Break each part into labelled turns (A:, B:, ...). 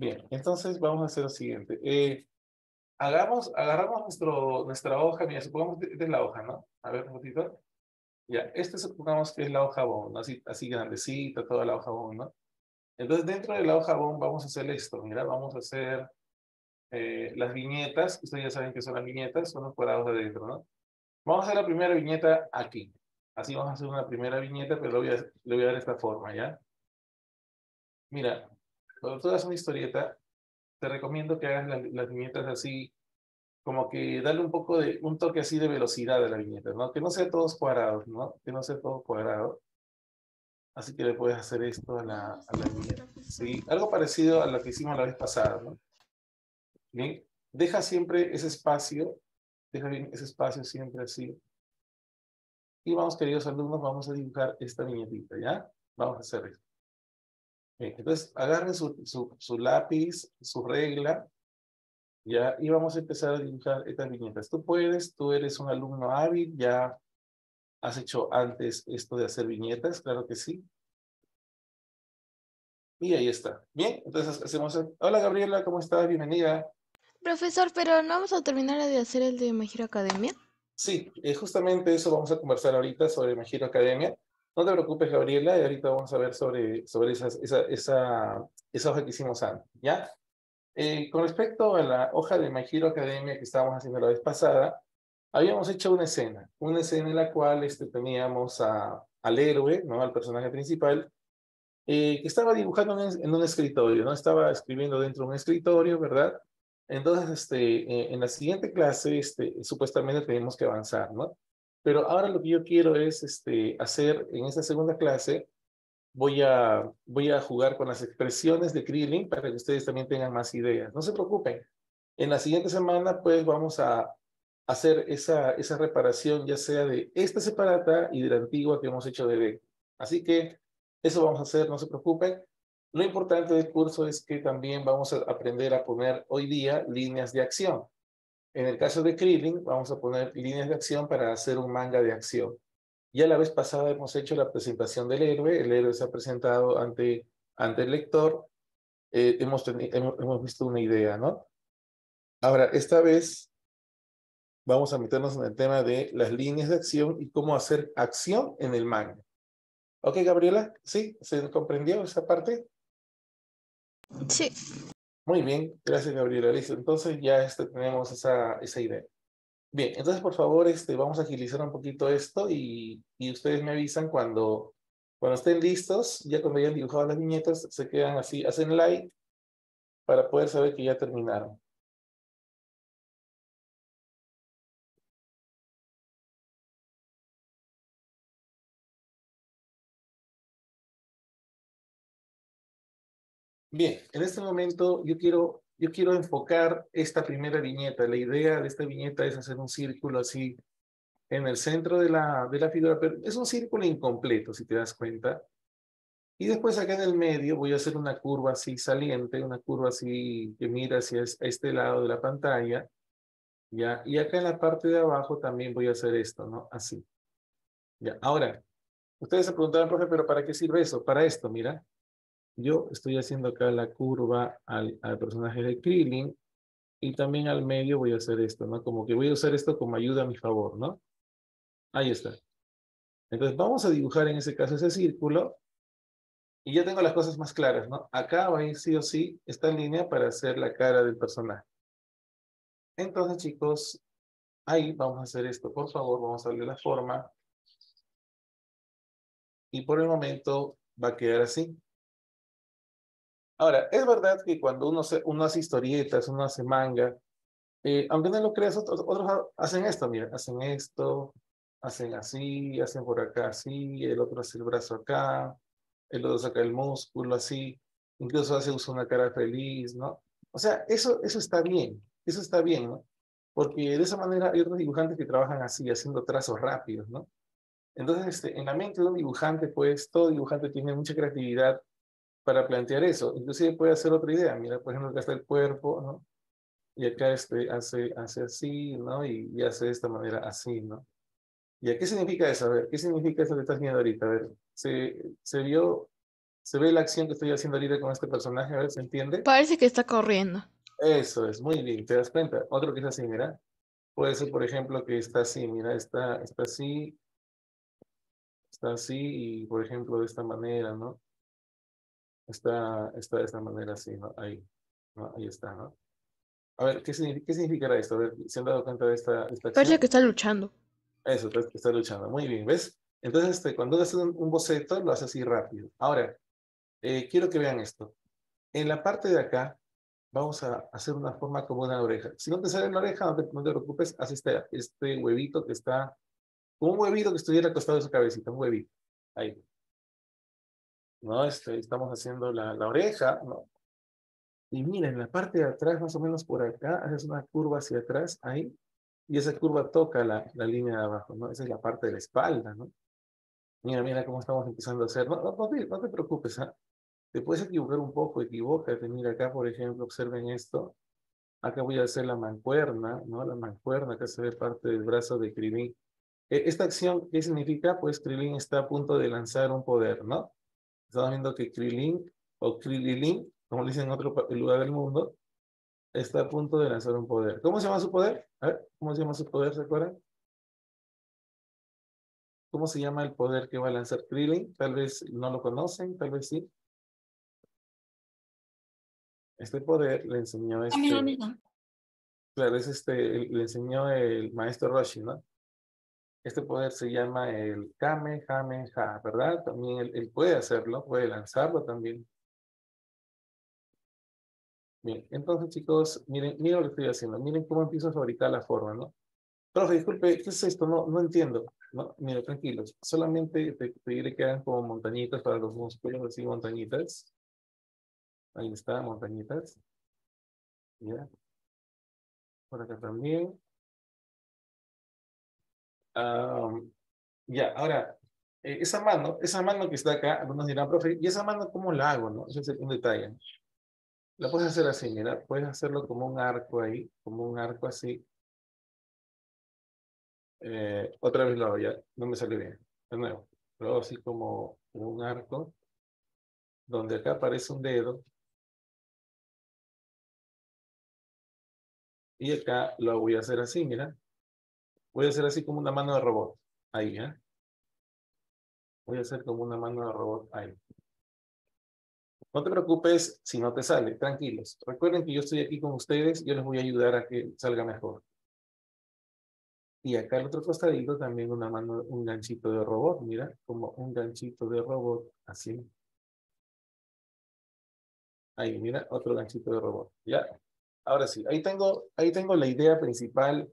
A: Bien, entonces vamos a hacer lo siguiente. Eh, hagamos, agarramos nuestro, nuestra hoja, mira, supongamos que es la hoja, ¿no? A ver un poquito. Ya, este supongamos que es la hoja bone, ¿no? así, así grandecita, toda la hoja bone, ¿no? Entonces, dentro de la hoja bone vamos a hacer esto, mira, vamos a hacer eh, las viñetas, ustedes ya saben que son las viñetas, son los cuadrados de dentro, ¿no? Vamos a hacer la primera viñeta aquí. Así vamos a hacer una primera viñeta, pero le voy a, le voy a dar esta forma, ¿ya? Mira, cuando tú hagas una historieta, te recomiendo que hagas las viñetas así, como que darle un poco de, un toque así de velocidad a la viñeta, ¿no? Que no sea todos cuadrados, ¿no? Que no sea todo cuadrado. Así que le puedes hacer esto a la, a la viñeta. ¿sí? Algo parecido a lo que hicimos la vez pasada, ¿no? Bien, deja siempre ese espacio, deja bien ese espacio siempre así. Y vamos, queridos alumnos, vamos a dibujar esta viñetita, ¿ya? Vamos a hacer esto. Entonces, agarren su, su, su lápiz, su regla, ¿ya? Y vamos a empezar a dibujar estas viñetas. Tú puedes, tú eres un alumno hábil, ya has hecho antes esto de hacer viñetas, claro que sí. Y ahí está. Bien, entonces hacemos... Hola Gabriela, ¿cómo estás? Bienvenida.
B: Profesor, pero ¿no vamos a terminar de hacer el de Magiro Academia?
A: Sí, eh, justamente eso vamos a conversar ahorita sobre Magiro Academia. No te preocupes, Gabriela, y ahorita vamos a ver sobre, sobre esa, esa, esa hoja que hicimos antes, ¿ya? Eh, con respecto a la hoja de My Hero Academia que estábamos haciendo la vez pasada, habíamos hecho una escena, una escena en la cual este, teníamos a, al héroe, ¿no? al personaje principal, eh, que estaba dibujando en, en, un escritorio, ¿no? estaba escribiendo dentro de un escritorio, ¿verdad? Entonces, este, eh, en la siguiente clase, este, supuestamente tenemos que avanzar, ¿no? Pero ahora lo que yo quiero es este, hacer en esta segunda clase voy a, voy a jugar con las expresiones de Krillin para que ustedes también tengan más ideas. No se preocupen. En la siguiente semana, pues vamos a hacer esa, esa reparación, ya sea de esta separata y de la antigua que hemos hecho de D. Así que eso vamos a hacer, no se preocupen. Lo importante del curso es que también vamos a aprender a poner hoy día líneas de acción. En el caso de Krillin, vamos a poner líneas de acción para hacer un manga de acción. Ya la vez pasada hemos hecho la presentación del héroe, el héroe se ha presentado ante, ante el lector, eh, hemos, hemos, visto una idea, ¿no? Ahora, esta vez vamos a meternos en el tema de las líneas de acción y cómo hacer acción en el manga. ¿Ok, Gabriela? ¿Sí? ¿Se comprendió esa parte?
B: Sí.
A: Muy bien, gracias, Gabriela. Listo, entonces ya este, tenemos esa, esa idea. Bien, entonces por favor este, vamos a agilizar un poquito esto y, y ustedes me avisan cuando, cuando estén listos, ya cuando hayan dibujado las viñetas, se quedan así, hacen like para poder saber que ya terminaron. Bien, en este momento yo quiero yo quiero enfocar esta primera viñeta. La idea de esta viñeta es hacer un círculo así en el centro de la, de la figura, pero es un círculo incompleto, si te das cuenta. Y después acá en el medio voy a hacer una curva así saliente, una curva así que mira hacia este lado de la pantalla. ¿ya? Y acá en la parte de abajo también voy a hacer esto, ¿no? Así. ¿ya? Ahora, ustedes se preguntarán, profe, ¿pero para qué sirve eso? Para esto, mira yo estoy haciendo acá la curva al, personaje de Krillin y también al medio voy a hacer esto, ¿no? Como que voy a usar esto como ayuda a mi favor, ¿no? Ahí está. Entonces vamos a dibujar en ese caso ese círculo y ya tengo las cosas más claras, ¿no? Acá va a ir sí o sí esta línea para hacer la cara del personaje. Entonces, chicos, ahí vamos a hacer esto. Por favor, vamos a darle la forma. Y por el momento va a quedar así. Ahora, es verdad que cuando uno, uno hace historietas, uno hace manga, eh, aunque no lo creas, otros, otros, hacen esto, mira, hacen esto, hacen así, hacen por acá así, el otro hace el brazo acá, el otro saca el músculo así, incluso hace uso una cara feliz, ¿no? O sea, eso, eso está bien, eso está bien, ¿no? Porque de esa manera hay otros dibujantes que trabajan así, haciendo trazos rápidos, ¿no? Entonces, este, en la mente de un dibujante, pues, todo dibujante tiene mucha creatividad para plantear eso. Inclusive puede hacer otra idea. Mira, por ejemplo, acá está el cuerpo, ¿no? Y acá este hace, hace así, ¿no? Y, y hace de esta manera así, ¿no? ¿Y a qué significa eso? A ver, ¿qué significa eso que estás viendo ahorita? A ver, ¿se, se vio ¿Se ve la acción que estoy haciendo ahorita con este personaje? A ver, ¿se entiende?
B: Parece que está corriendo.
A: Eso es, muy bien, ¿te das cuenta? Otro que es así, mira. Puede ser, por ejemplo, que está así, mira, está, está así, está así y, por ejemplo, de esta manera, ¿no? Está, está de esta manera así, ¿no? Ahí, ¿no? Ahí está, ¿no? A ver, ¿qué, significa, qué significará esto? A ver, ¿se han dado cuenta de esta, esta?
B: Parece que está luchando.
A: Eso, está, está luchando. Muy bien, ¿ves? Entonces, este, cuando haces un, un boceto, lo haces así rápido. Ahora, eh, quiero que vean esto. En la parte de acá, vamos a hacer una forma como una oreja. Si no te sale la oreja, no te, no te preocupes, haz este, este huevito que está, un huevito que estuviera acostado de su cabecita, un huevito. Ahí. ¿No? Este, estamos haciendo la, la oreja, ¿no? Y mira, en la parte de atrás, más o menos por acá, haces una curva hacia atrás, ahí, y esa curva toca la, la línea de abajo, ¿no? Esa es la parte de la espalda, ¿no? Mira, mira cómo estamos empezando a hacer. No, no, no, te, preocupes, ¿ah? Te puedes equivocar un poco, equivócate. Mira acá, por ejemplo, observen esto. Acá voy a hacer la mancuerna, ¿no? La mancuerna, acá se ve parte del brazo de Krilin. E, esta acción, ¿qué significa? Pues Krilin está a punto de lanzar un poder, ¿no? Estamos viendo que Krilin, o Krililin, como dicen en otro lugar del mundo, está a punto de lanzar un poder. ¿Cómo se llama su poder? A ver, ¿cómo se llama su poder? ¿Se acuerdan? ¿Cómo se llama el poder que va a lanzar Krillin? Tal vez no lo conocen, tal vez sí. Este poder le enseñó este... Claro, es este, le enseñó el maestro Roshi, ¿no? Este poder se llama el Kamehameha, ¿verdad? También él, puede hacerlo, puede lanzarlo también. Bien, entonces chicos, miren, miren lo que estoy haciendo, miren cómo empiezo a fabricar la forma, ¿no? Profe, disculpe, ¿qué es esto? No, no entiendo. No, mira, tranquilos. Solamente te pediré que hagan como montañitas para los músculos, así montañitas. Ahí está, montañitas. Ya. Por acá también. Um, ya, ahora, eh, esa mano, esa mano que está acá, algunos dirán, profe, ¿y esa mano cómo la hago? no? Ese es un detalle. La puedes hacer así, mira, puedes hacerlo como un arco ahí, como un arco así. Eh, otra vez lo hago ya, no me sale bien. De nuevo, lo hago así como un arco, donde acá aparece un dedo. Y acá lo voy a hacer así, mira. Voy a hacer así como una mano de robot. Ahí, ¿eh? Voy a hacer como una mano de robot ahí. No te preocupes si no te sale, tranquilos. Recuerden que yo estoy aquí con ustedes, yo les voy a ayudar a que salga mejor. Y acá al otro costadito también una mano, un ganchito de robot, mira, como un ganchito de robot, así. Ahí, mira, otro ganchito de robot, ¿ya? Ahora sí, ahí tengo, ahí tengo la idea principal.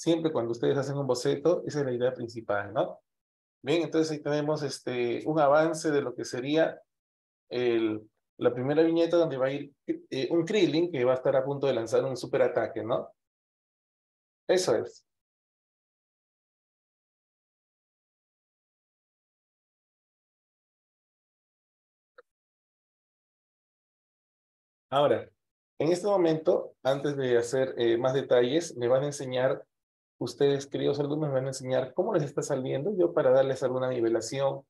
A: Siempre cuando ustedes hacen un boceto, esa es la idea principal, ¿no? Bien, entonces ahí tenemos este, un avance de lo que sería el, la primera viñeta donde va a ir eh, un Krillin que va a estar a punto de lanzar un superataque, ¿no? Eso es. Ahora, en este momento, antes de hacer eh, más detalles, me van a enseñar, ustedes, queridos alumnos, me van a enseñar cómo les está saliendo yo para darles alguna nivelación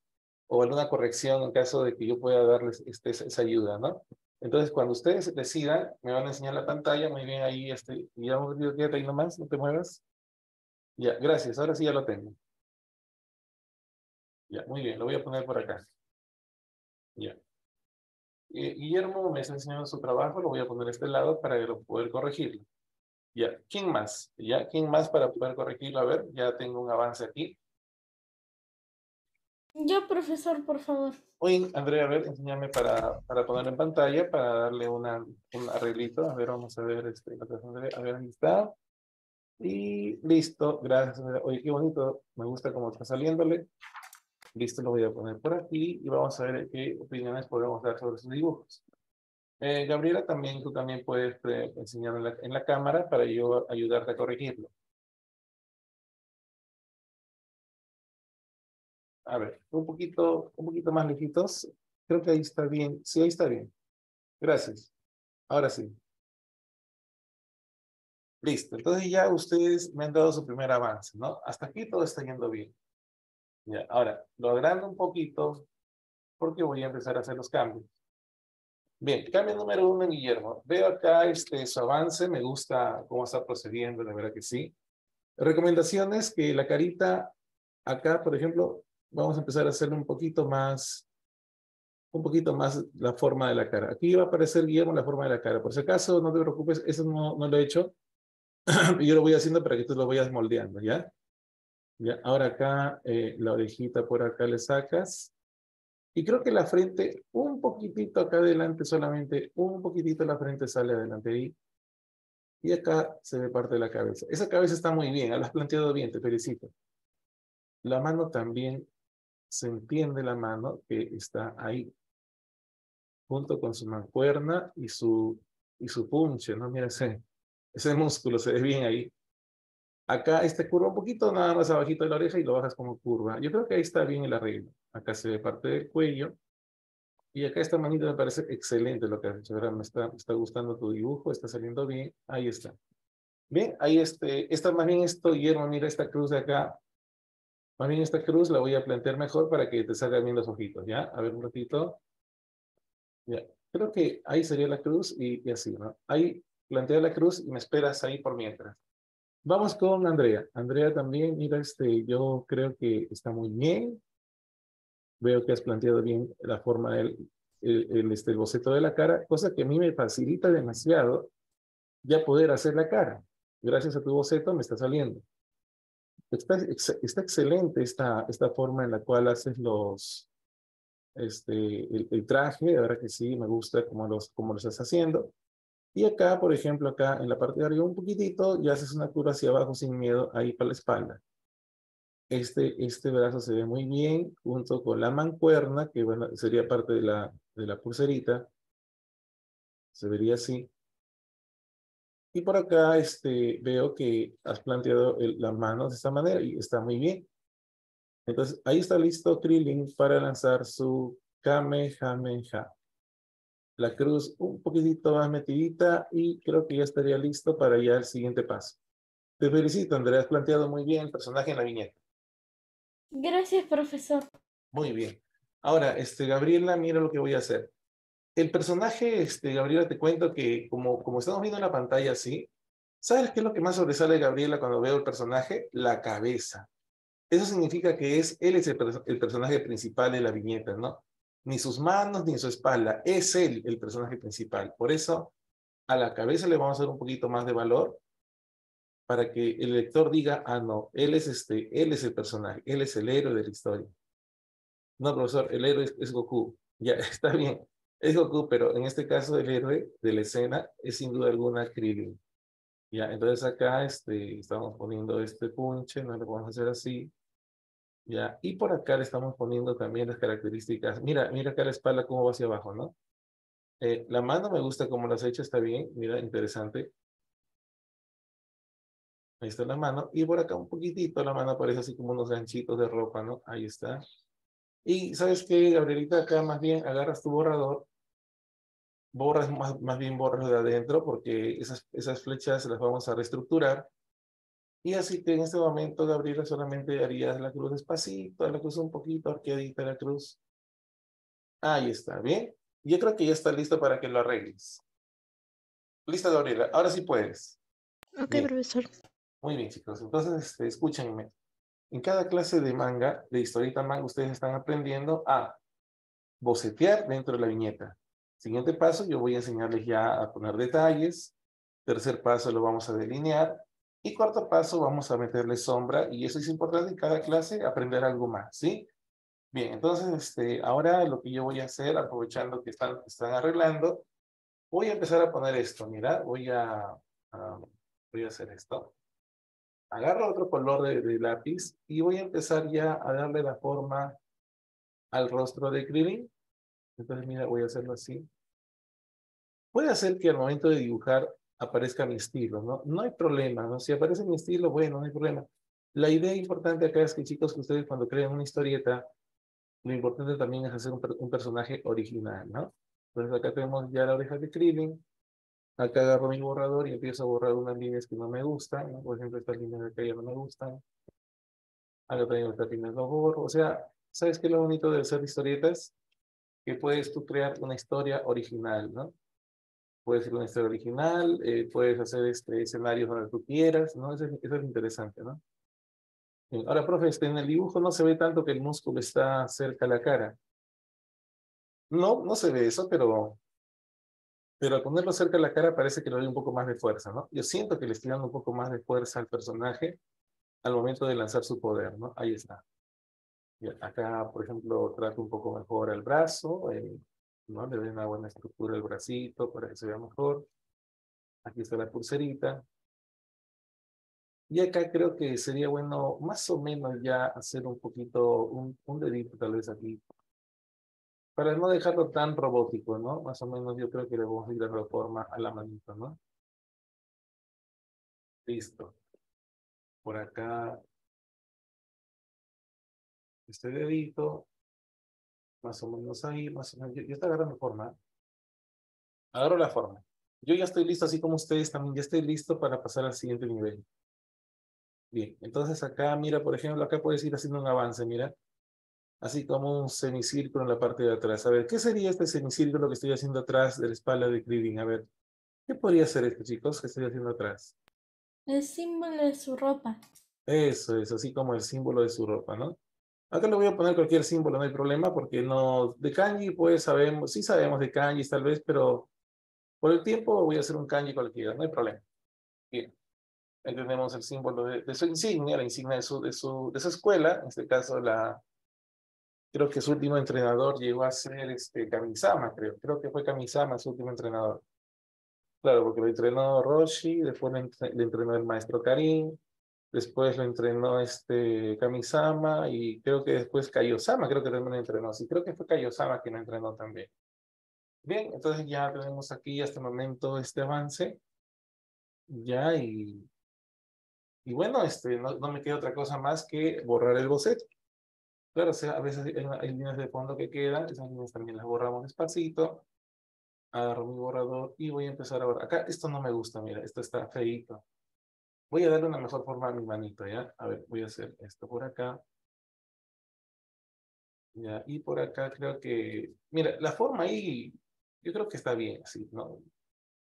A: o alguna corrección en caso de que yo pueda darles este, esa ayuda, ¿no? Entonces, cuando ustedes decidan, me van a enseñar la pantalla, muy bien, ahí, este, ya, quédate ahí nomás, no te muevas. Ya, gracias, ahora sí ya lo tengo. Ya, muy bien, lo voy a poner por acá. Ya. Eh, Guillermo me está enseñando su trabajo, lo voy a poner a este lado para poder corregirlo. Ya, ¿quién más? Ya, ¿quién más para poder corregirlo? A ver, ya tengo un avance aquí.
C: Yo, profesor, por favor.
A: Oye, Andrea, a ver, enséñame para, para poner en pantalla, para darle una, un arreglito. A ver, vamos a ver, este, a ver, ahí está. Y listo, gracias. Oye, qué bonito, me gusta cómo está saliéndole. Listo, lo voy a poner por aquí y vamos a ver qué opiniones podemos dar sobre sus dibujos. Eh, Gabriela, también tú también puedes eh, enseñar en la, en la cámara para yo ayudarte a corregirlo. A ver, un poquito, un poquito más lejitos. Creo que ahí está bien. Sí, ahí está bien. Gracias. Ahora sí. Listo. Entonces ya ustedes me han dado su primer avance, ¿no? Hasta aquí todo está yendo bien. Ya, ahora, lo agrando un poquito porque voy a empezar a hacer los cambios. Bien, cambio número uno Guillermo. Veo acá este, su avance, me gusta cómo está procediendo, la verdad que sí. Recomendaciones que la carita, acá, por ejemplo, vamos a empezar a hacerle un poquito más, un poquito más la forma de la cara. Aquí va a aparecer Guillermo la forma de la cara. Por si acaso, no te preocupes, eso no, no lo he hecho. Yo lo voy haciendo para que tú lo vayas moldeando, ¿ya? ¿Ya? Ahora acá, eh, la orejita por acá le sacas. Y creo que la frente, un poquitito acá adelante solamente, un poquitito la frente sale adelante ahí. Y acá se ve parte de la cabeza. Esa cabeza está muy bien, la has planteado bien, te felicito. La mano también, se entiende la mano que está ahí, junto con su mancuerna y su, y su punche, ¿no? Mira ese, ese músculo, se ve bien ahí. Acá este curva un poquito nada más abajito de la oreja y lo bajas como curva. Yo creo que ahí está bien el arreglo. Acá se ve parte del cuello. Y acá esta manita me parece excelente lo que has hecho. Me está, me está gustando tu dibujo, está saliendo bien. Ahí está. Bien, ahí este, esta más bien esto, Guillermo, mira esta cruz de acá. Más bien esta cruz la voy a plantear mejor para que te salgan bien los ojitos, ¿ya? A ver un ratito. Ya, creo que ahí sería la cruz y, y así, ¿no? Ahí plantea la cruz y me esperas ahí por mientras. Vamos con Andrea. Andrea también, mira, este, yo creo que está muy bien. Veo que has planteado bien la forma del el, este, el boceto de la cara, cosa que a mí me facilita demasiado ya poder hacer la cara. Gracias a tu boceto me está saliendo. Está, está excelente esta, esta forma en la cual haces los, este, el, el traje, ahora que sí, me gusta cómo los, cómo lo estás haciendo. Y acá, por ejemplo, acá en la parte de arriba un poquitito, ya haces una curva hacia abajo sin miedo, ahí para la espalda. Este, este brazo se ve muy bien, junto con la mancuerna, que bueno, sería parte de la, de la pulserita. Se vería así. Y por acá este, veo que has planteado el, las manos de esta manera y está muy bien. Entonces, ahí está listo Krillin para lanzar su Kamehameha la cruz un poquitito más metidita y creo que ya estaría listo para ya el siguiente paso. Te felicito, Andrea, has planteado muy bien el personaje en la viñeta.
C: Gracias, profesor.
A: Muy bien. Ahora, este, Gabriela, mira lo que voy a hacer. El personaje, este, Gabriela, te cuento que como, como estamos viendo en la pantalla así, ¿sabes qué es lo que más sobresale de Gabriela cuando veo el personaje? La cabeza. Eso significa que es, él es el, el personaje principal de la viñeta, ¿no? Ni sus manos ni su espalda. Es él el personaje principal. Por eso a la cabeza le vamos a dar un poquito más de valor para que el lector diga, ah, no, él es, este, él es el personaje, él es el héroe de la historia. No, profesor, el héroe es, Goku. Ya, está bien, es Goku, pero en este caso el héroe de la escena es sin duda alguna Krillin. Ya, entonces acá este, estamos poniendo este punche, no lo a hacer así. Y por acá le estamos poniendo también las características. Mira, mira acá la espalda cómo va hacia abajo, ¿no? Eh, la mano me gusta cómo lo has hecho, está bien, mira, interesante. Ahí está la mano. Y por acá un poquitito la mano parece así como unos ganchitos de ropa, ¿no? Ahí está. Y ¿sabes qué, Gabrielita? Acá más bien agarras tu borrador, borras más, más bien borras de adentro porque esas, esas flechas las vamos a reestructurar y así que en este momento, Gabriela, solamente harías la cruz despacito, la cruz un poquito, arqueadita la cruz. Ahí está, ¿bien? Yo creo que ya está listo para que lo arregles. Listo, Gabriela. Ahora sí puedes.
B: Ok, profesor.
A: Muy bien, chicos. Entonces, este, escúchenme. En cada clase de manga, de historieta manga, ustedes están aprendiendo a bocetear dentro de la viñeta. Siguiente paso, yo voy a enseñarles ya a poner detalles. Tercer paso, lo vamos a delinear. Y cuarto paso, vamos a meterle sombra y eso es importante en cada clase, aprender algo más, ¿sí? Bien, entonces, este, ahora lo que yo voy a hacer, aprovechando que están, están arreglando, voy a empezar a poner esto, mira, voy a, voy a hacer esto. Agarro otro color de, de, lápiz y voy a empezar ya a darle la forma al rostro de Krillin. Entonces, mira, voy a hacerlo así. Puede hacer que al momento de dibujar aparezca mi estilo, ¿no? No hay problema, ¿no? Si aparece mi estilo, bueno, no hay problema. La idea importante acá es que, chicos, que ustedes cuando creen una historieta, lo importante también es hacer un, un personaje original, ¿no? Entonces acá tenemos ya la oreja de Krillin, acá agarro mi borrador y empiezo a borrar unas líneas que no me gustan, ¿no? Por ejemplo, estas líneas de acá ya no me gustan. Acá también estas líneas lo borro. O sea, ¿sabes qué es lo bonito de hacer historietas? que puedes tú crear una historia original, ¿no? Puedes hacer una historia original, eh, puedes hacer este escenarios donde tú quieras, ¿no? Eso, es interesante, ¿no? ahora, profe, este, en el dibujo no se ve tanto que el músculo está cerca a la cara. No, no se ve eso, pero, pero al ponerlo cerca a la cara parece que le doy un poco más de fuerza, ¿no? Yo siento que le estoy dando un poco más de fuerza al personaje al momento de lanzar su poder, ¿no? Ahí está. acá, por ejemplo, trato un poco mejor el brazo, eh, ¿no? Le doy una buena estructura al bracito para que se vea mejor. Aquí está la pulserita. Y acá creo que sería bueno más o menos ya hacer un poquito, un, un dedito tal vez aquí. Para no dejarlo tan robótico, ¿no? Más o menos yo creo que le vamos a ir dando forma a la manito, ¿no? Listo por acá este dedito, más o menos ahí, más o menos, ya, está agarrando forma. Agarro la forma. Yo ya estoy listo, así como ustedes también, ya estoy listo para pasar al siguiente nivel. Bien, entonces acá, mira, por ejemplo, acá puedes ir haciendo un avance, mira. Así como un semicírculo en la parte de atrás. A ver, ¿qué sería este semicírculo que estoy haciendo atrás de la espalda de Krillin? A ver, ¿qué podría ser esto, chicos, que estoy haciendo atrás?
C: El símbolo de su ropa.
A: Eso es, así como el símbolo de su ropa, ¿no? Acá le voy a poner cualquier símbolo, no hay problema, porque no, de kanji pues sabemos, sí sabemos de kanji tal vez, pero por el tiempo voy a hacer un kanji cualquiera, no hay problema. Bien, ahí tenemos el símbolo de, su insignia, la insignia de su, de, su, de su escuela, en este caso la, creo que su último entrenador llegó a ser este, Kamisama, creo, creo que fue Kamisama su último entrenador. Claro, porque lo entrenó Roshi, después le, entrenó el maestro Karim, después lo entrenó este Kamisama y creo que después Kaiosama creo que también lo entrenó. Sí, creo que fue Kaiosama quien lo entrenó también. Bien, entonces ya tenemos aquí hasta el momento este avance. Ya, y, y bueno, este, no, no me queda otra cosa más que borrar el boceto. Claro, o sea, a veces hay, líneas de fondo que quedan, esas líneas también las borramos despacito agarro mi borrador y voy a empezar ahora. Acá esto no me gusta, mira, esto está feito. Voy a darle una mejor forma a mi manito, ¿ya? A ver, voy a hacer esto por acá. Ya, y por acá creo que, mira, la forma ahí, yo creo que está bien, así, ¿no?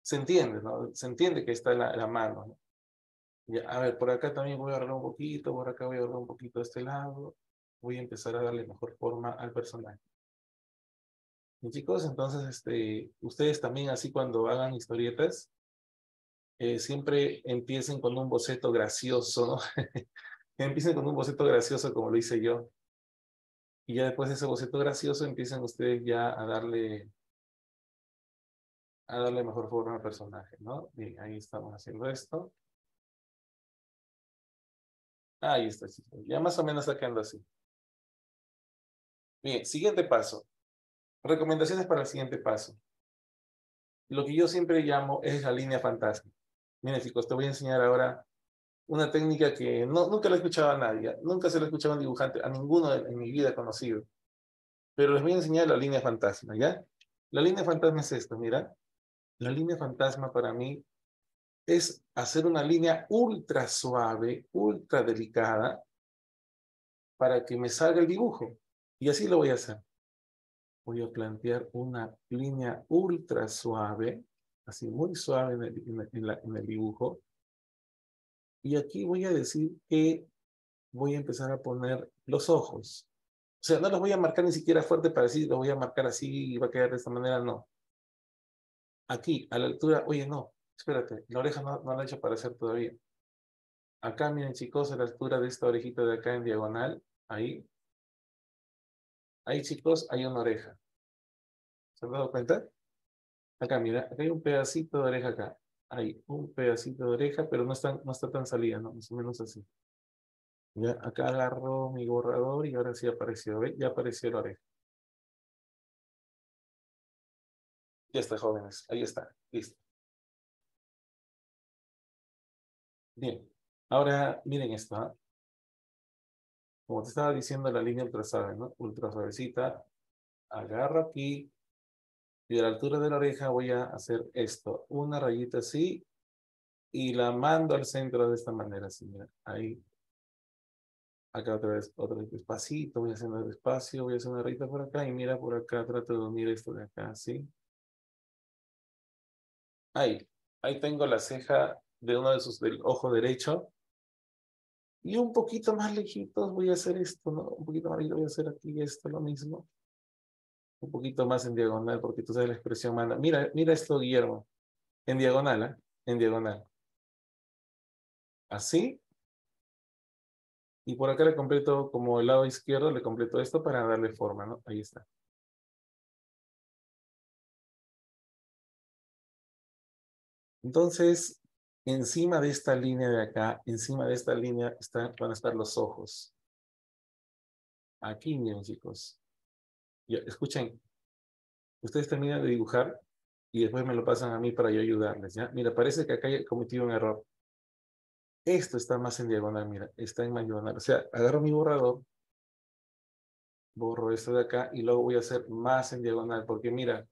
A: Se entiende, ¿no? Se entiende que está la, la mano, ¿no? Ya, a ver, por acá también voy a agarrar un poquito, por acá voy a agarrar un poquito de este lado. Voy a empezar a darle mejor forma al personaje. Y chicos, entonces, este, ustedes también así cuando hagan historietas, eh, siempre empiecen con un boceto gracioso, ¿no? empiecen con un boceto gracioso como lo hice yo. Y ya después de ese boceto gracioso empiezan ustedes ya a darle a darle mejor forma al personaje, ¿no? Bien, ahí estamos haciendo esto. Ahí está. Ya más o menos quedando así. Bien, siguiente paso. Recomendaciones para el siguiente paso. Lo que yo siempre llamo es la línea fantasma. Miren chicos, te voy a enseñar ahora una técnica que no, nunca la he escuchado a nadie, nunca se la he escuchado a un dibujante, a ninguno en mi vida conocido. Pero les voy a enseñar la línea fantasma, ¿ya? La línea fantasma es esto, mira. La línea fantasma para mí es hacer una línea ultra suave, ultra delicada, para que me salga el dibujo. Y así lo voy a hacer voy a plantear una línea ultra suave, así muy suave en el, dibujo. Y aquí voy a decir que voy a empezar a poner los ojos. O sea, no los voy a marcar ni siquiera fuerte para decir, los voy a marcar así y va a quedar de esta manera, no. Aquí, a la altura, oye, no, espérate, la oreja no, la he hecho aparecer todavía. Acá, miren chicos, a la altura de esta orejita de acá en diagonal, ahí, Ahí, chicos, hay una oreja. ¿Se han dado cuenta? Acá, mira, acá hay un pedacito de oreja acá. Hay un pedacito de oreja, pero no está, no está tan salida, ¿no? Más o menos así. Ya, acá agarro mi borrador y ahora sí apareció, ¿ve? Ya apareció la oreja. Ya está, jóvenes. Ahí está. Listo. Bien. Ahora, miren esto, ¿ah? como te estaba diciendo, la línea ultra ¿no? Ultra suavecita. Agarro aquí y a la altura de la oreja voy a hacer esto. Una rayita así y la mando al centro de esta manera, así, mira. Ahí. Acá otra vez, otra vez despacito, voy haciendo despacio, voy a hacer una rayita por acá y mira por acá, trato de unir esto de acá, ¿sí? Ahí, ahí tengo la ceja de uno de sus del ojo derecho. Y un poquito más lejitos voy a hacer esto. Un poquito más lejitos voy a hacer aquí esto, lo mismo. Un poquito más en diagonal, porque tú sabes la expresión manda. Mira, mira esto, Guillermo. En diagonal, ¿eh? En diagonal. Así. Y por acá le completo, como el lado izquierdo, le completo esto para darle forma, ¿no? Ahí está. Entonces, encima de esta línea de acá, encima de esta línea van a estar los ojos. Aquí, miren, chicos. Escuchen. Ustedes terminan de dibujar y después me lo pasan a mí para yo ayudarles, ¿ya? Mira, parece que acá he cometido un error. Esto está más en diagonal, mira, está en más. O sea, agarro mi borrador, borro esto de acá y luego voy a hacer más en diagonal, porque mira,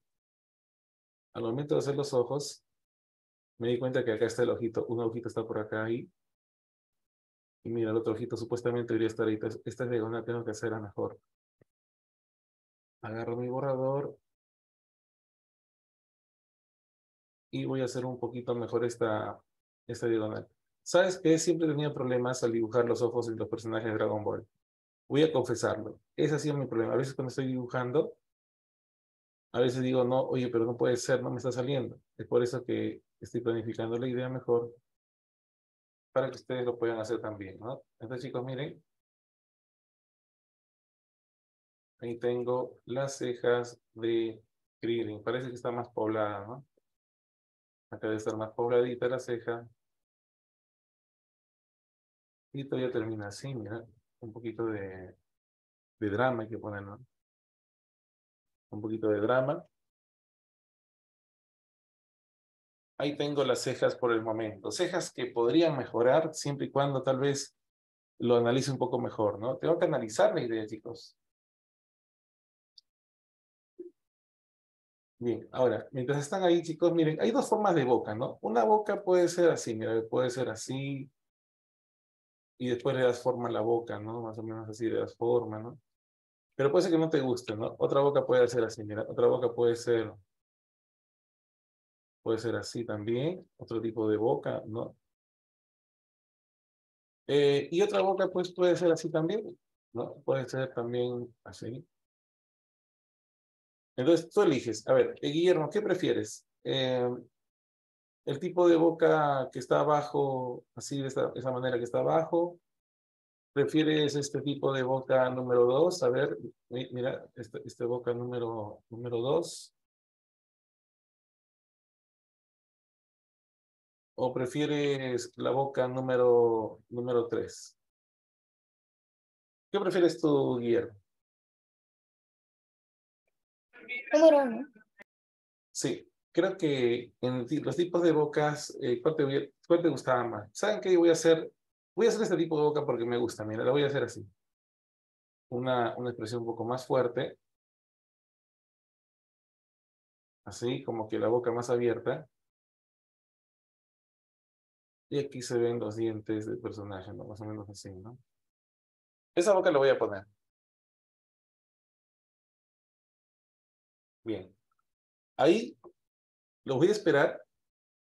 A: al momento de hacer los ojos, me di cuenta que acá está el ojito, un ojito está por acá ahí. Y mira, el otro ojito supuestamente debería estar ahí. Esta diagonal tengo que hacerla mejor. Agarro mi borrador. Y voy a hacer un poquito mejor esta, esta diagonal. ¿Sabes qué? Siempre tenía problemas al dibujar los ojos de los personajes de Dragon Ball. Voy a confesarlo. Ese ha sido mi problema. A veces cuando estoy dibujando, a veces digo, no, oye, pero no puede ser, no me está saliendo. Es por eso que estoy planificando la idea mejor para que ustedes lo puedan hacer también, ¿no? Entonces, chicos, miren. Ahí tengo las cejas de Krillin. Parece que está más poblada, ¿no? Acá debe estar más pobladita la ceja. Y todavía termina así, mira. Un poquito de, de drama hay que poner, ¿no? Un poquito de drama. Ahí tengo las cejas por el momento. Cejas que podrían mejorar siempre y cuando tal vez lo analice un poco mejor, ¿no? Tengo que analizar la idea, chicos. Bien, ahora, mientras están ahí, chicos, miren, hay dos formas de boca, ¿no? Una boca puede ser así, mira, puede ser así, y después le das forma a la boca, ¿no? Más o menos así le das forma, ¿no? Pero puede ser que no te guste, ¿no? Otra boca puede ser así, mira, otra boca puede ser Puede ser así también, otro tipo de boca, ¿no? Eh, y otra boca, pues, puede ser así también, ¿no? Puede ser también así. Entonces, tú eliges. A ver, eh, Guillermo, ¿qué prefieres? Eh, el tipo de boca que está abajo, así de esa manera que está abajo. ¿Prefieres este tipo de boca número dos? A ver, mira, este, este boca número, número dos. ¿O prefieres la boca número, número 3? ¿Qué prefieres tú, Guillermo? Sí, creo que en los tipos de bocas, eh, ¿cuál, te, ¿cuál, te, gustaba más? ¿Saben qué voy a hacer? Voy a hacer este tipo de boca porque me gusta. Mira, la voy a hacer así. Una, una expresión un poco más fuerte. Así, como que la boca más abierta. Y aquí se ven los dientes del personaje, ¿no? Más o menos así, ¿no? Esa boca la voy a poner. Bien. Ahí lo voy a esperar.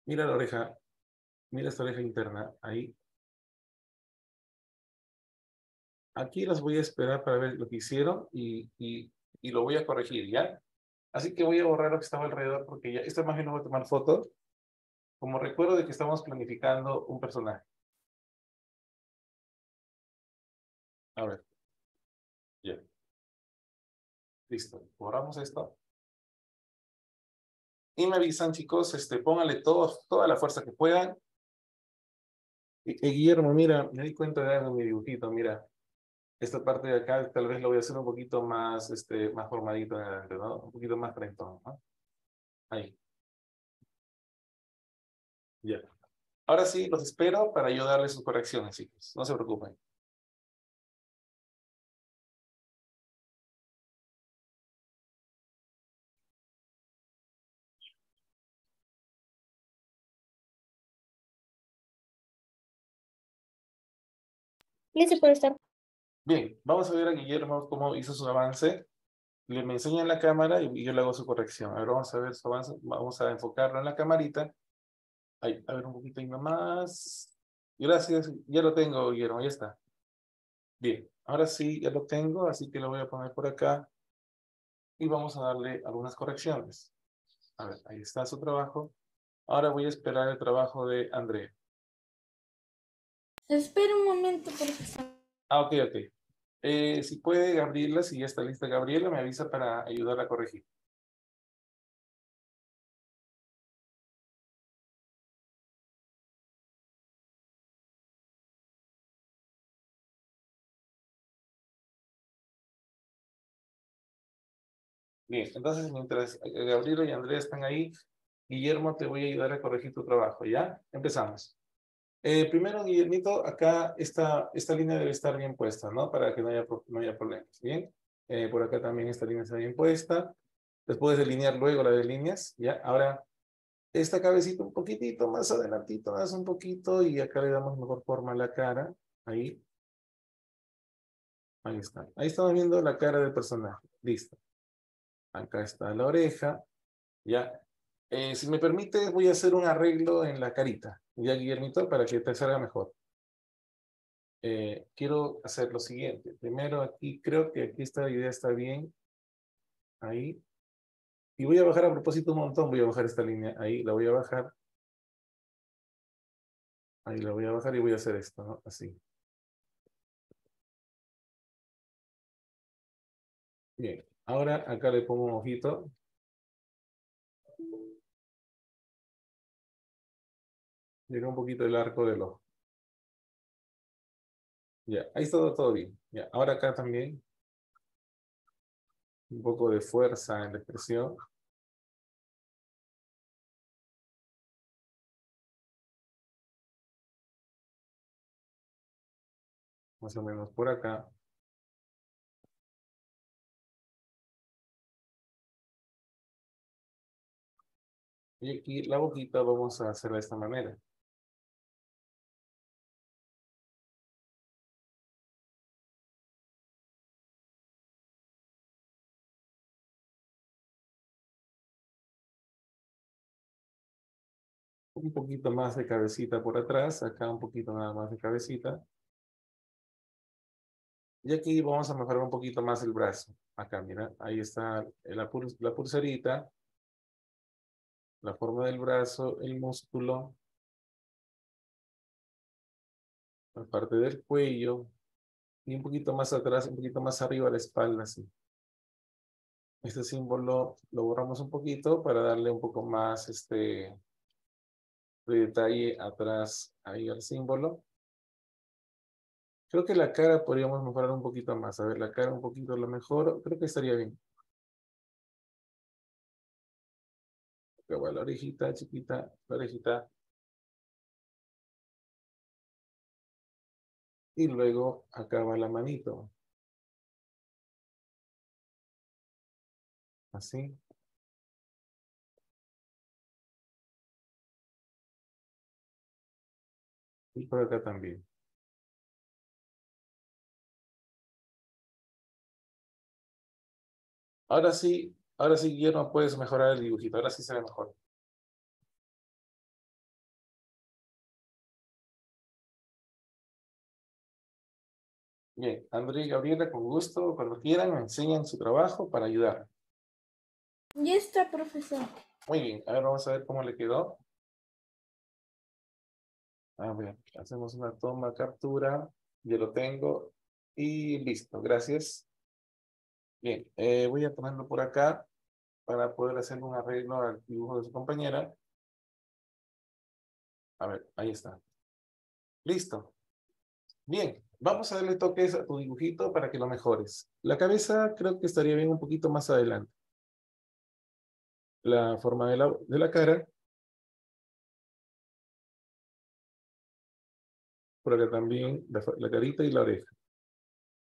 A: Mira la oreja. Mira esta oreja interna. Ahí. Aquí los voy a esperar para ver lo que hicieron y, y, y lo voy a corregir, ¿ya? Así que voy a borrar lo que estaba alrededor porque ya esta imagen no voy a tomar foto como recuerdo de que estamos planificando un personaje. A ver. Ya. Listo. Borramos esto. Y me avisan, chicos, este, pónganle todo, toda la fuerza que puedan. Y, Guillermo, mira, me di cuenta de algo en mi dibujito, mira. Esta parte de acá tal vez lo voy a hacer un poquito más, este, más formadito adelante, ¿no? Un poquito más frentón, ¿no? Ahí. Ya. Ahora sí, los espero para yo darles sus correcciones, chicos. No se preocupen.
C: Listo por estar.
A: Bien, vamos a ver a Guillermo cómo hizo su avance. Le me enseña en la cámara y yo le hago su corrección. A ver, vamos a ver su avance. Vamos a enfocarlo en la camarita. Ahí, a ver un poquito nomás. Gracias, ya lo tengo, Guillermo, ya está. Bien, ahora sí, ya lo tengo, así que lo voy a poner por acá. Y vamos a darle algunas correcciones. A ver, ahí está su trabajo. Ahora voy a esperar el trabajo de Andrea.
C: Espera un momento, profesor.
A: Ah, ok, ok. Eh, si puede, Gabriela, si ya está lista Gabriela, me avisa para ayudarla a corregir. Bien, entonces mientras Gabriela y Andrea están ahí, Guillermo, te voy a ayudar a corregir tu trabajo, ¿ya? Empezamos. Eh, primero, Guillermito, acá esta, esta línea debe estar bien puesta, ¿no? Para que no haya, no haya problemas, ¿bien? Eh, por acá también esta línea está bien puesta. Después delinear luego la de líneas, ¿ya? Ahora, esta cabecita un poquitito más adelantito, más un poquito, y acá le damos mejor forma a la cara, ahí. Ahí está. Ahí estamos viendo la cara del personaje. Listo. Acá está la oreja. Ya. Eh, si me permite, voy a hacer un arreglo en la carita. Ya, Guillermito, para que te salga mejor. Eh, quiero hacer lo siguiente. Primero aquí, creo que aquí esta idea está bien. Ahí. Y voy a bajar a propósito un montón. Voy a bajar esta línea. Ahí, la voy a bajar. Ahí la voy a bajar y voy a hacer esto, ¿no? Así. Bien. Ahora acá le pongo un ojito. Llega un poquito el arco del ojo. Ya, ahí está todo, bien. Ya, ahora acá también. Un poco de fuerza en la expresión. Más o menos por acá. Y aquí la boquita vamos a hacer de esta manera. Un poquito más de cabecita por atrás, acá un poquito nada más de cabecita. Y aquí vamos a mejorar un poquito más el brazo. Acá, mira, ahí está la, la pulserita la forma del brazo, el músculo, la parte del cuello y un poquito más atrás, un poquito más arriba la espalda, así. Este símbolo lo borramos un poquito para darle un poco más este detalle atrás ahí al símbolo. Creo que la cara podríamos mejorar un poquito más. A ver, la cara un poquito lo mejor. Creo que estaría bien. la orejita chiquita, la orejita. Y luego acaba la manito. Así. Y por acá también. Ahora sí, Ahora sí, Guillermo, puedes mejorar el dibujito. Ahora sí se ve mejor. Bien, André y Gabriela, con gusto, cuando quieran, me enseñan su trabajo para ayudar.
C: Ya está, profesor.
A: Muy bien, a ver, vamos a ver cómo le quedó. A ver, hacemos una toma, captura, ya lo tengo y listo, gracias. Bien, eh, voy a ponerlo por acá para poder hacer un arreglo al dibujo de su compañera. A ver, ahí está. Listo. Bien, vamos a darle toques a tu dibujito para que lo mejores. La cabeza creo que estaría bien un poquito más adelante. La forma de la, de la cara. Por acá también la, la carita y la oreja.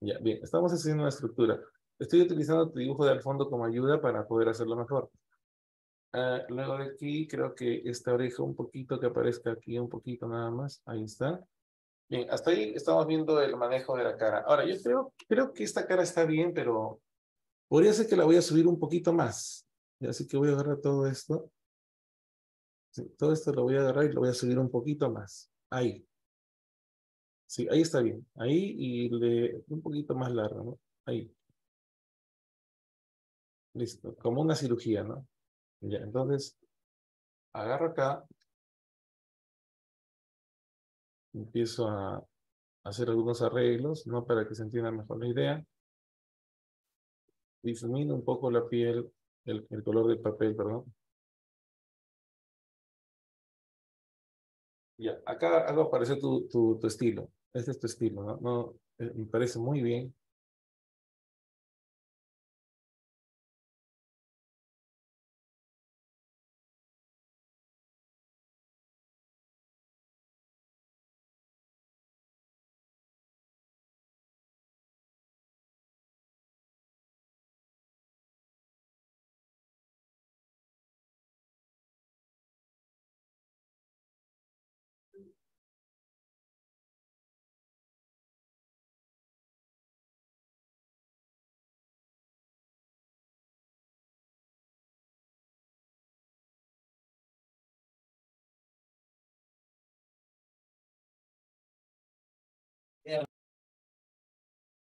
A: Ya, bien, estamos haciendo una estructura. Estoy utilizando tu dibujo de al fondo como ayuda para poder hacerlo mejor. Ah, luego de aquí, creo que esta oreja un poquito que aparezca aquí, un poquito nada más. Ahí está. Bien, hasta ahí estamos viendo el manejo de la cara. Ahora, yo creo, creo que esta cara está bien, pero podría ser que la voy a subir un poquito más. Así que voy a agarrar todo esto. Todo esto lo voy a agarrar y lo voy a subir un poquito más. Ahí. Sí, ahí está bien. Ahí y le un poquito más largo, ¿no? Ahí. Listo. Como una cirugía, ¿no? Ya, entonces, agarro acá. Empiezo a hacer algunos arreglos, ¿no? Para que se entienda mejor la idea. Difumino un poco la piel, el, el color del papel, perdón. Ya, acá hago aparecer tu, tu, tu estilo. Este es tu estilo, ¿no? no eh, me parece muy bien.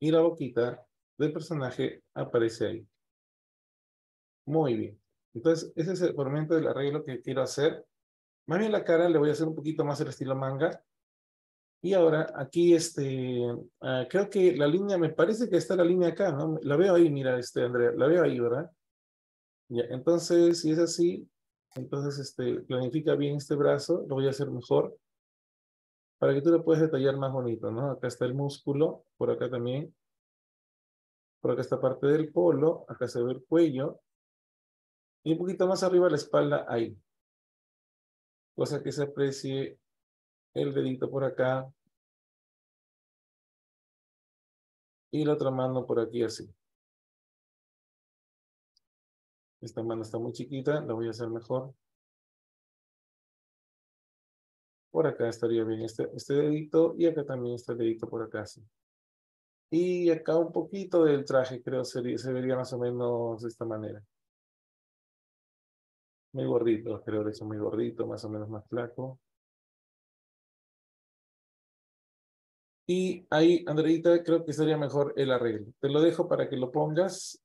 A: Y la boquita del personaje aparece ahí. Muy bien. Entonces, ese es el momento del arreglo que quiero hacer. Más bien la cara le voy a hacer un poquito más el estilo manga. Y ahora aquí, este, uh, creo que la línea, me parece que está la línea acá, ¿no? La veo ahí, mira, este, Andrea, la veo ahí, ¿verdad? Ya, entonces, si es así, entonces, este, planifica bien este brazo, lo voy a hacer mejor para que tú lo puedas detallar más bonito, ¿no? Acá está el músculo, por acá también. Por acá está parte del polo, acá se ve el cuello. Y un poquito más arriba la espalda, ahí. Cosa que se aprecie el dedito por acá. Y la otra mano por aquí así. Esta mano está muy chiquita, la voy a hacer mejor. Por acá estaría bien este, este dedito y acá también está el dedito por acá. Sí. Y acá un poquito del traje, creo, sería, se vería más o menos de esta manera. Muy gordito, creo que es muy gordito, más o menos más flaco. Y ahí, Andreita, creo que sería mejor el arreglo. Te lo dejo para que lo pongas.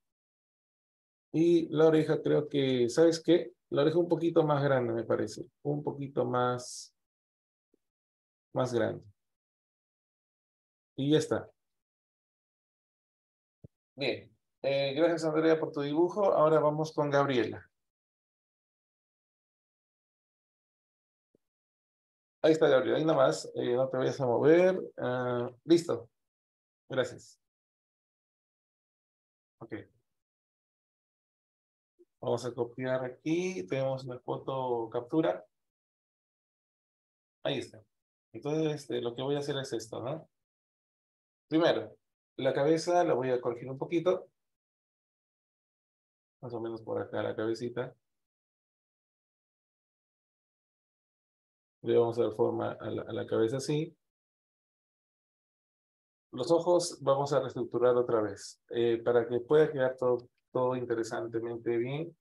A: Y la oreja creo que, ¿sabes qué? La oreja un poquito más grande, me parece. Un poquito más más grande. Y ya está. Bien. Eh, gracias, Andrea, por tu dibujo. Ahora vamos con Gabriela. Ahí está, Gabriela. Ahí nomás. Eh, no te vayas a mover. Uh, listo. Gracias. Ok. Vamos a copiar aquí. Tenemos una foto captura. Ahí está. Entonces, este, lo que voy a hacer es esto, ¿no? Primero, la cabeza la voy a corregir un poquito. Más o menos por acá la cabecita. Le vamos a dar forma a la, cabeza así. Los ojos vamos a reestructurar otra vez eh, para que pueda quedar todo, todo interesantemente bien.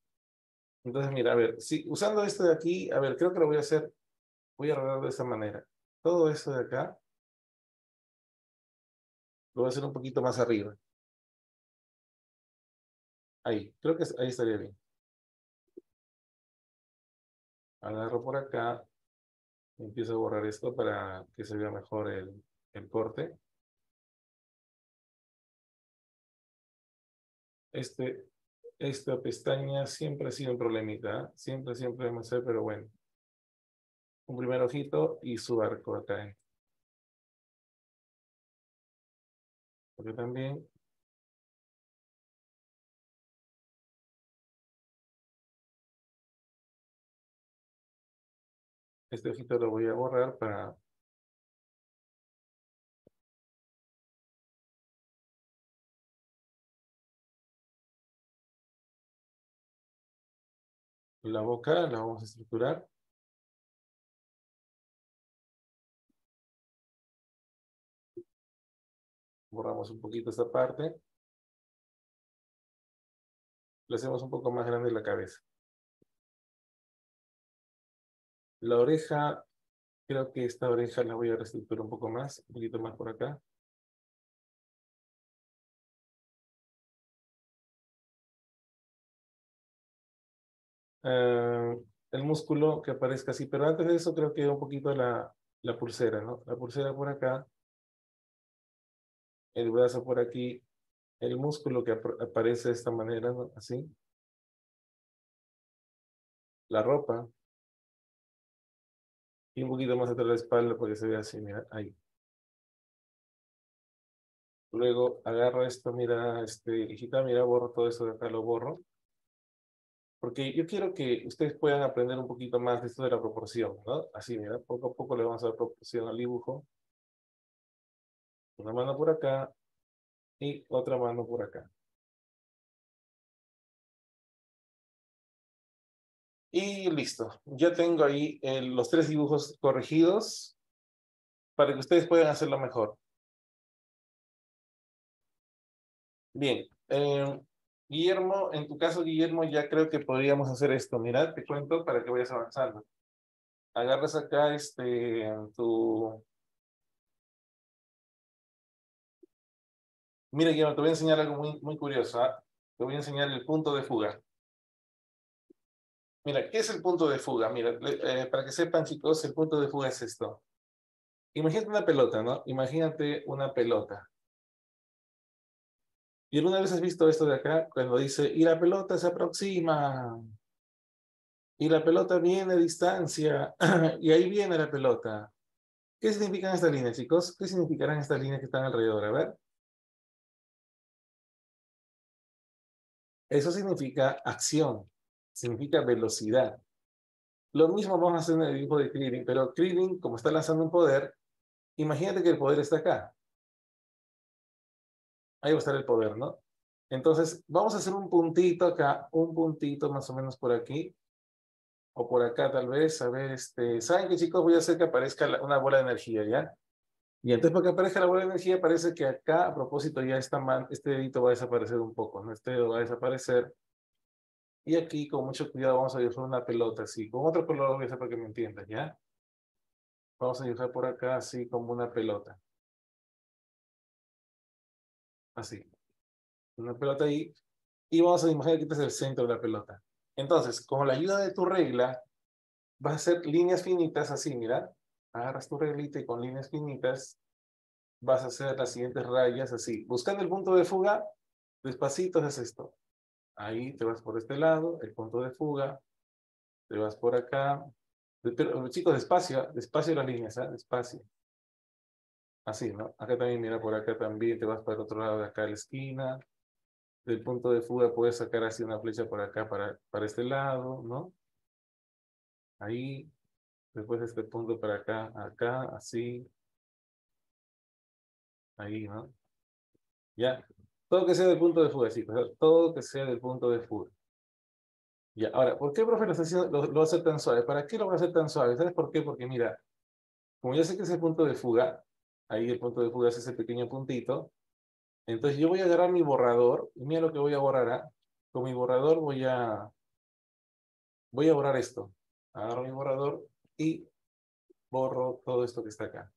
A: Entonces, mira, a ver, si usando esto de aquí, a ver, creo que lo voy a hacer, voy a rodar de esta manera. Todo eso de acá lo voy a hacer un poquito más arriba. Ahí, creo que ahí estaría bien. Agarro por acá, empiezo a borrar esto para que se vea mejor el, el corte. Este, esta pestaña siempre ha sido un problemita, ¿eh? siempre, siempre hemos pero bueno un primer ojito y su arco acá. Porque también este ojito lo voy a borrar para la boca la vamos a estructurar Borramos un poquito esta parte. Le hacemos un poco más grande la cabeza. La oreja, creo que esta oreja la voy a reestructurar un poco más, un poquito más por acá. Eh, el músculo que aparezca así, pero antes de eso creo que un poquito la, la pulsera, ¿no? La pulsera por acá, el brazo por aquí, el músculo que aparece de esta manera, ¿no? Así. La ropa. Y un poquito más atrás de la espalda porque se ve así, mira, ahí. Luego agarro esto, mira, este, hijita, mira, borro todo esto de acá, lo borro. Porque yo quiero que ustedes puedan aprender un poquito más de esto de la proporción, ¿no? Así, mira, poco a poco le vamos a dar proporción al dibujo. Una mano por acá y otra mano por acá. Y listo. Ya tengo ahí los tres dibujos corregidos para que ustedes puedan hacerlo mejor. Bien. Eh, Guillermo, en tu caso, Guillermo, ya creo que podríamos hacer esto. Mira, te cuento para que vayas avanzando. Agarras acá este, tu... Mira, Guillermo, te voy a enseñar algo muy, muy curioso. ¿ah? Te voy a enseñar el punto de fuga. Mira, ¿qué es el punto de fuga? Mira, eh, para que sepan, chicos, el punto de fuga es esto. Imagínate una pelota, ¿no? Imagínate una pelota. ¿Y alguna vez has visto esto de acá? Cuando dice, y la pelota se aproxima. Y la pelota viene a distancia. y ahí viene la pelota. ¿Qué significan estas líneas, chicos? ¿Qué significarán estas líneas que están alrededor? A ver. Eso significa acción. Significa velocidad. Lo mismo vamos a hacer en el dibujo de Krillin, pero Krillin, como está lanzando un poder, imagínate que el poder está acá. Ahí va a estar el poder, ¿no? Entonces, vamos a hacer un puntito acá, un puntito más o menos por aquí, o por acá tal vez, a ver, este, ¿saben qué chicos? Voy a hacer que aparezca una bola de energía, ¿ya? Y entonces para que aparezca la bola de energía, parece que acá, a propósito, ya esta man, este dedito va a desaparecer un poco, ¿no? Este dedo va a desaparecer. Y aquí, con mucho cuidado, vamos a dibujar una pelota así. Con otro color hacer para que me entiendan, ¿ya? Vamos a dibujar por acá así como una pelota. Así. Una pelota ahí. Y vamos a imaginar que este es el centro de la pelota. Entonces, con la ayuda de tu regla, vas a hacer líneas finitas así, mira. Agarras tu reglita y con líneas finitas vas a hacer las siguientes rayas así. Buscando el punto de fuga, despacito es esto. Ahí te vas por este lado, el punto de fuga. Te vas por acá. Pero, chicos, despacio, despacio las líneas, ¿eh? despacio. Así, ¿no? Acá también, mira, por acá también te vas para el otro lado de acá a la esquina. Del punto de fuga puedes sacar así una flecha por acá para, para este lado, ¿no? Ahí. Después de este punto para acá, acá, así. Ahí, ¿no? Ya. Todo que sea del punto de fuga, sí. Todo que sea del punto de fuga. Ya. Ahora, ¿por qué, profe, lo, hacer tan suave? ¿Para qué lo va a hacer tan suave? ¿Sabes por qué? Porque mira, como ya sé que es el punto de fuga, Ahí el punto de fuga es ese pequeño puntito. Entonces yo voy a agarrar mi borrador. Y mira lo que voy a borrar. ¿ah? Con mi borrador voy a, voy a borrar esto. Agarro mi borrador y borro todo esto que está acá.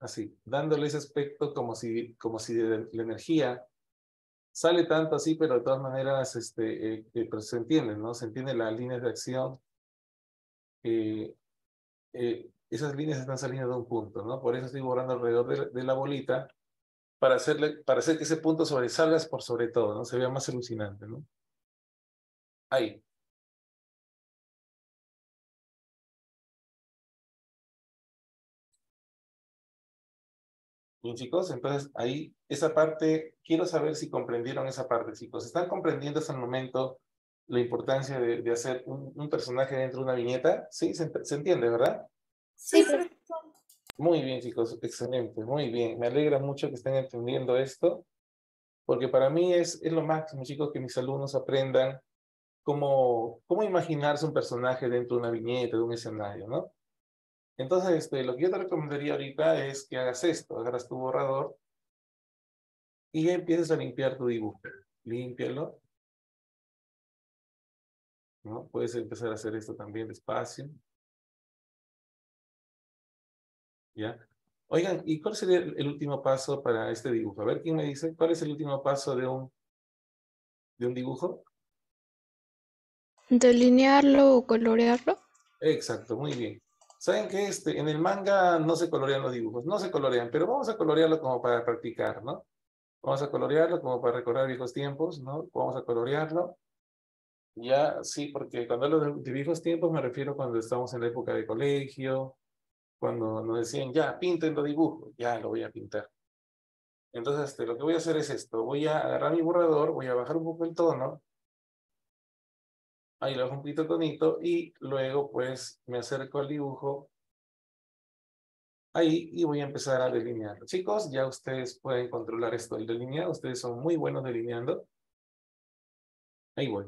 A: Así, dándole ese aspecto como si, como si la energía sale tanto así, pero de todas maneras este, eh, eh, se entiende, ¿no? Se entiende las líneas de acción. Eh, esas líneas están saliendo de un punto, ¿no? Por eso estoy borrando alrededor de, la bolita para, hacerle, para hacer que ese punto sobresalga por sobre todo, ¿no? Se vea más alucinante, ¿no? Ahí. Bien, chicos, entonces ahí, esa parte, quiero saber si comprendieron esa parte, chicos. ¿Están comprendiendo hasta el momento la importancia de, hacer un, personaje dentro de una viñeta? Sí, se, se entiende, ¿verdad?
C: Sí,
A: Muy bien, chicos, excelente, muy bien. Me alegra mucho que estén entendiendo esto, porque para mí es, es lo máximo, chicos, que mis alumnos aprendan cómo, cómo imaginarse un personaje dentro de una viñeta, de un escenario, ¿no? Entonces, este, lo que yo te recomendaría ahorita es que hagas esto, agarras tu borrador y empieces a limpiar tu dibujo. Límpialo. ¿No? Puedes empezar a hacer esto también despacio. ¿Ya? Oigan, ¿y cuál sería el último paso para este dibujo? A ver, ¿quién me dice? ¿Cuál es el último paso de un, de un dibujo?
B: Delinearlo o colorearlo.
A: Exacto, muy bien. ¿Saben que este, en el manga no se colorean los dibujos? No se colorean, pero vamos a colorearlo como para practicar, ¿no? Vamos a colorearlo como para recordar viejos tiempos, ¿no? Vamos a colorearlo. Ya, sí, porque cuando hablo de viejos tiempos me refiero cuando estamos en la época de colegio, cuando nos decían, ya, pinten los dibujos, ya lo voy a pintar. Entonces, este, lo que voy a hacer es esto, voy a agarrar mi borrador, voy a bajar un poco el tono, ahí le bajo un poquito el tonito, y luego pues me acerco al dibujo, ahí, y voy a empezar a delinear. Chicos, ya ustedes pueden controlar esto del delineado, ustedes son muy buenos delineando. Ahí voy.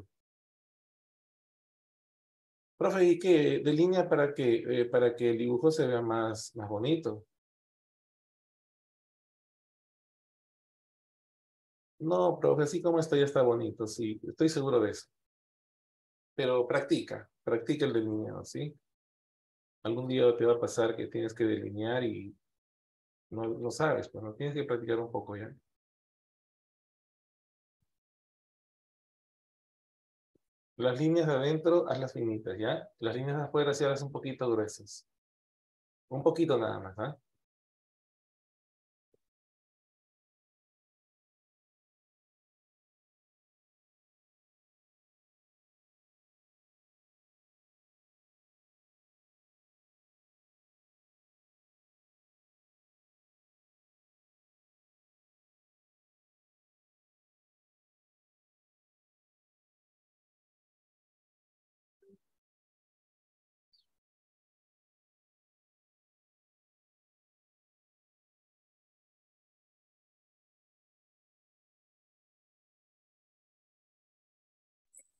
A: Profe, ¿y qué? ¿De línea para que, eh, para que el dibujo se vea más, más bonito? No, profe, así como está ya está bonito, sí, estoy seguro de eso. Pero practica, practica el delineado, ¿sí? Algún día te va a pasar que tienes que delinear y no, no sabes, no tienes que practicar un poco ya. Las líneas de adentro, hazlas finitas, ¿ya? Las líneas de afuera, sí, hazlas un poquito gruesas. Un poquito nada más, ¿ah?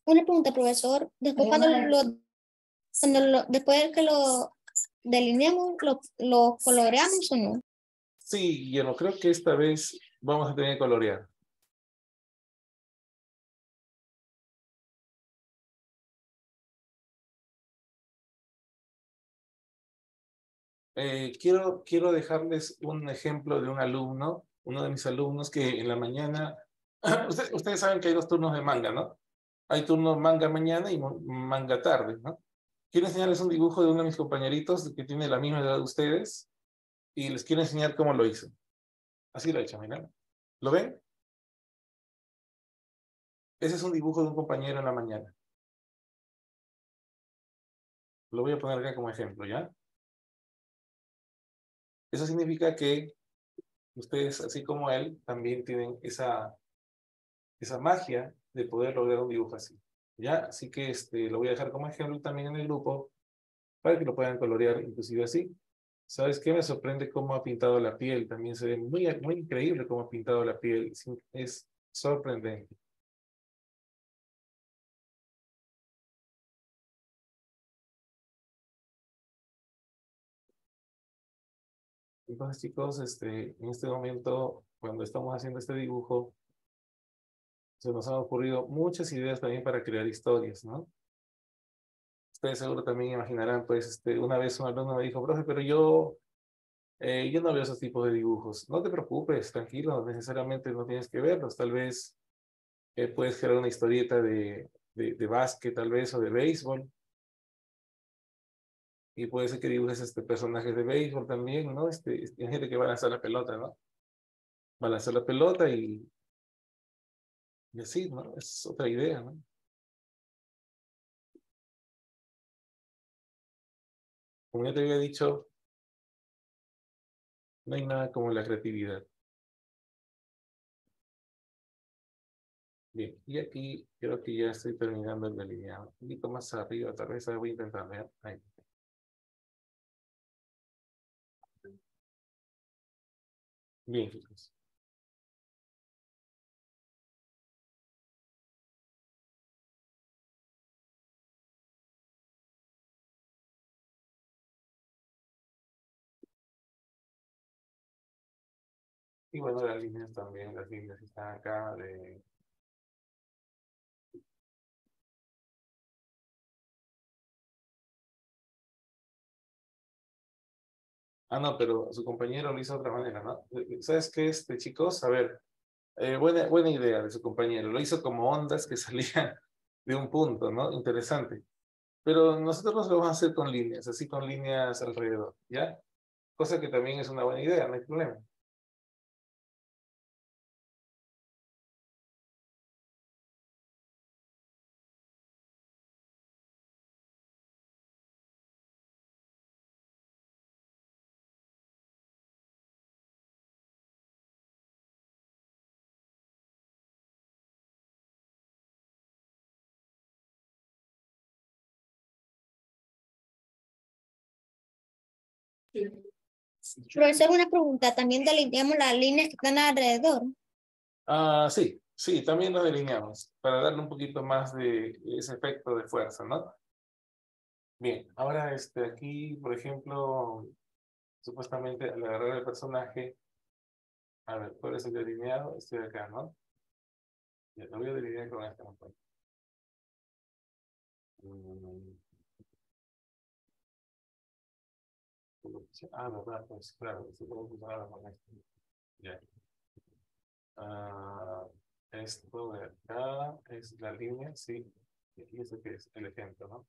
D: Una pregunta, profesor. Después cuando lo, cuando lo, después de que lo delineamos, lo, lo coloreamos o no?
A: Sí, yo no creo que esta vez vamos a tener que colorear. Eh, quiero, quiero dejarles un ejemplo de un alumno, uno de mis alumnos que en la mañana, ustedes saben que hay dos turnos de manga, ¿no? Hay turnos manga mañana y manga tarde, ¿no? Quiero enseñarles un dibujo de uno de mis compañeritos que tiene la misma edad de ustedes y les quiero enseñar cómo lo hizo. Así lo he hecho, miren. ¿Lo ven? Ese es un dibujo de un compañero en la mañana. Lo voy a poner acá como ejemplo, ¿ya? Eso significa que ustedes, así como él, también tienen esa, esa magia de poder lograr un dibujo así. ¿Ya? Así que este, lo voy a dejar como ejemplo también en el grupo para que lo puedan colorear inclusive así. ¿Sabes qué? Me sorprende cómo ha pintado la piel. También se ve muy, muy increíble cómo ha pintado la piel. Es sorprendente. Entonces, chicos, este, en este momento, cuando estamos haciendo este dibujo, se nos han ocurrido muchas ideas también para crear historias, ¿no? Ustedes seguro también imaginarán, pues, este, una vez un alumno me dijo, profe, pero yo, eh, yo no veo esos tipos de dibujos. No te preocupes, tranquilo, necesariamente no tienes que verlos. Tal vez eh, puedes crear una historieta de, de, básquet, tal vez, o de béisbol. Y puede ser que dibujes este personajes de béisbol también, ¿no? Este, hay gente que va a lanzar la pelota, ¿no? Va a lanzar la pelota y así, ¿no? Es otra idea, ¿no? Como ya te había dicho, no hay nada como la creatividad. Bien, y aquí creo que ya estoy terminando el delineado. Un poquito más arriba, tal vez voy a intentar ver. Ahí. Bien, chicos. Y bueno, las líneas también, las líneas están acá de... Ah, no, pero su compañero lo hizo de otra manera, ¿no? Eh, ¿Sabes qué, este, chicos? A ver, eh, buena, buena idea de su compañero. Lo hizo como ondas que salían de un punto, ¿no? Interesante. Pero nosotros lo vamos a hacer con líneas, así con líneas alrededor, ¿ya? Cosa que también es una buena idea, no hay problema.
D: Profesor, una pregunta. También delineamos las líneas que están alrededor.
A: Ah, sí, sí, también lo delineamos para darle un poquito más de ese efecto de fuerza, ¿no? Bien, ahora este, aquí, por ejemplo, supuestamente al agarrar el personaje, a ver, ¿cuál es el delineado? Este de acá, ¿no? Ya lo voy a delinear con este montón. Ah, verdad, pues claro, se puede usar con esto. Ya. Ah, esto de acá es la línea, sí. Y aquí es que es el ejemplo, ¿no?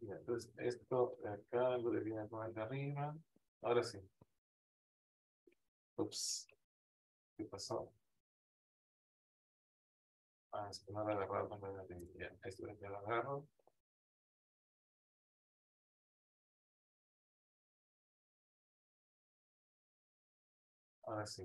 A: Ya, entonces, esto de acá lo debería con el de arriba. Ahora sí. Ups. ¿Qué pasó? Ah, es que no lo agarrado la. Ya, esto ya lo agarro. Ahora sí.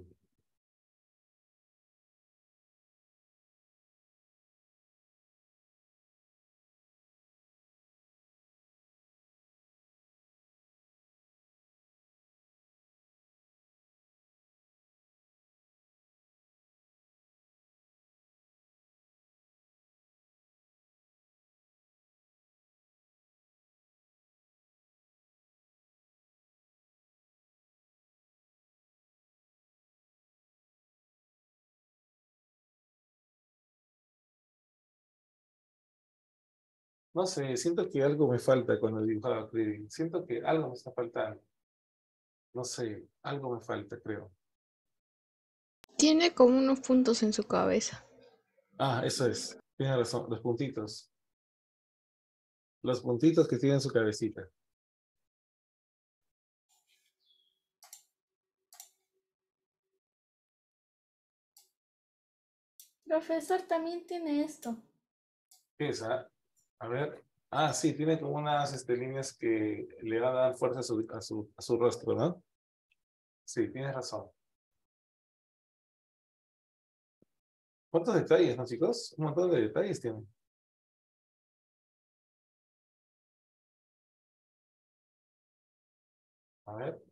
A: No sé, siento que algo me falta cuando dibujaba Krillin. Siento que algo me está faltando. No sé, algo me falta, creo.
B: Tiene como unos puntos en su cabeza.
A: Ah, eso es. Tiene razón, los puntitos. Los puntitos que tiene en su cabecita.
C: Profesor, también tiene esto.
A: ¿Qué es? ah? A ver. Ah, sí, tiene como unas este, líneas que le van a dar fuerza a su, a su, a su rostro, ¿no? Sí, tienes razón. ¿Cuántos detalles, no, chicos? Un montón de detalles tiene. A ver.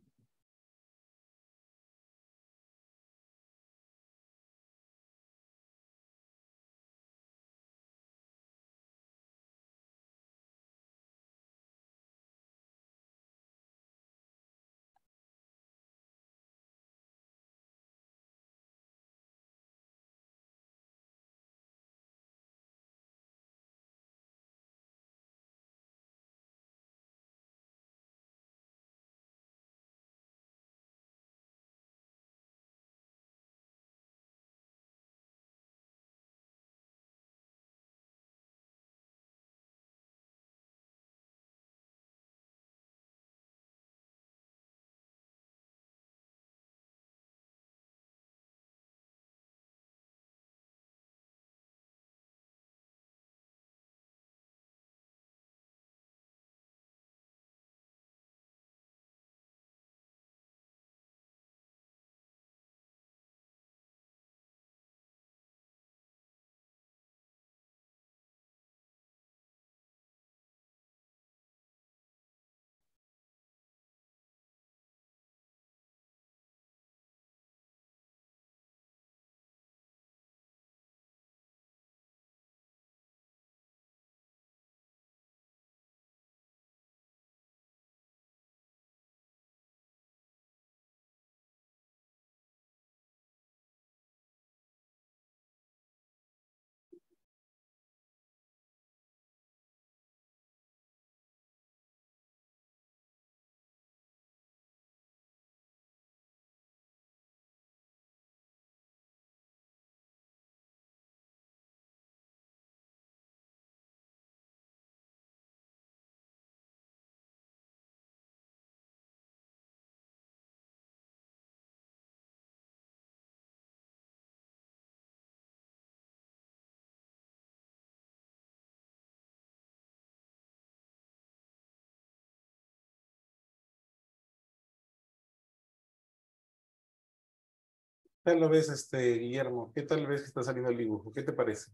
A: Tal lo ves, este, Guillermo? ¿Qué tal ves que está saliendo el dibujo? ¿Qué te parece?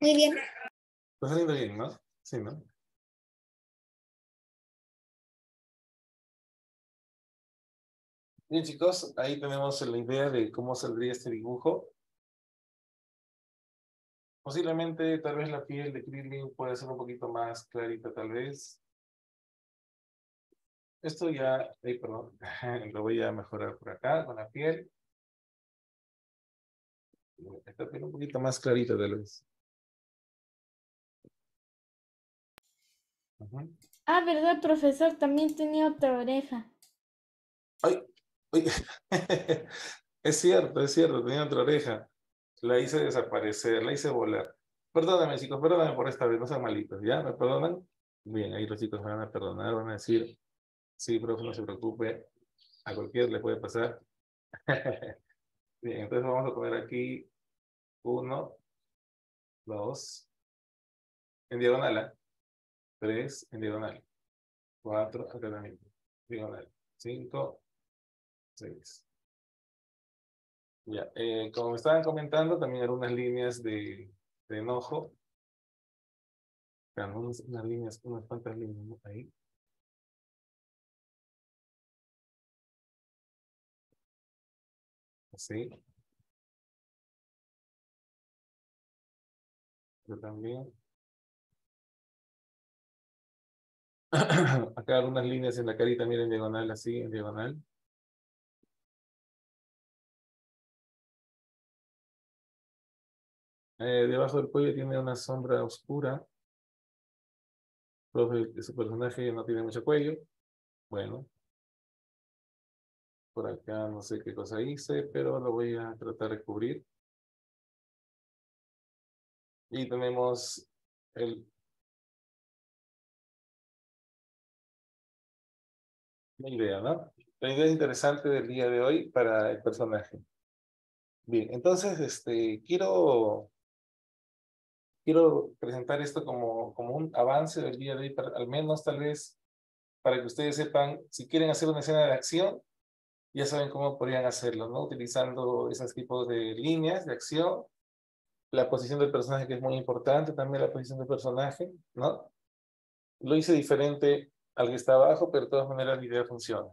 D: Muy bien.
A: Está saliendo bien, ¿no? Sí, ¿no? Bien, chicos, ahí tenemos la idea de cómo saldría este dibujo. Posiblemente, tal vez la piel de Krillin puede ser un poquito más clarita, tal vez. Esto ya, ay, perdón, lo voy a mejorar por acá con la piel. Esta piel un poquito más clarita, tal vez.
C: Ah, ¿verdad, profesor? También tenía otra oreja.
A: Ay, ay. Es cierto, es cierto, tenía otra oreja. La hice desaparecer, la hice volar. Perdóname, chicos, perdóname por esta vez, no sean malitos, ¿ya? ¿Me perdonan? Bien, ahí los chicos me van a perdonar, van a decir, sí, profe, no se preocupe, a cualquiera le puede pasar. Bien, entonces vamos a poner aquí uno, dos, en diagonal, ¿ah? tres, en diagonal, cuatro, acá también, diagonal, cinco, seis. Ya, eh, como me estaban comentando, también algunas líneas de, enojo. Unas líneas, unas cuantas líneas ¿no? ahí. Así. Yo también. Acá algunas líneas en la carita, miren, en diagonal, así, en diagonal. Eh, debajo del cuello tiene una sombra oscura. Profe, su personaje no tiene mucho cuello. Bueno. Por acá no sé qué cosa hice, pero lo voy a tratar de cubrir. Y tenemos el... La idea, ¿no? La idea interesante del día de hoy para el personaje. Bien, entonces, este, quiero quiero presentar esto como, como un avance del día de hoy, para, al menos tal vez para que ustedes sepan, si quieren hacer una escena de acción, ya saben cómo podrían hacerlo, ¿no? Utilizando esos tipos de líneas de acción, la posición del personaje que es muy importante, también la posición del personaje, ¿no? Lo hice diferente al que está abajo, pero de todas maneras la idea funciona.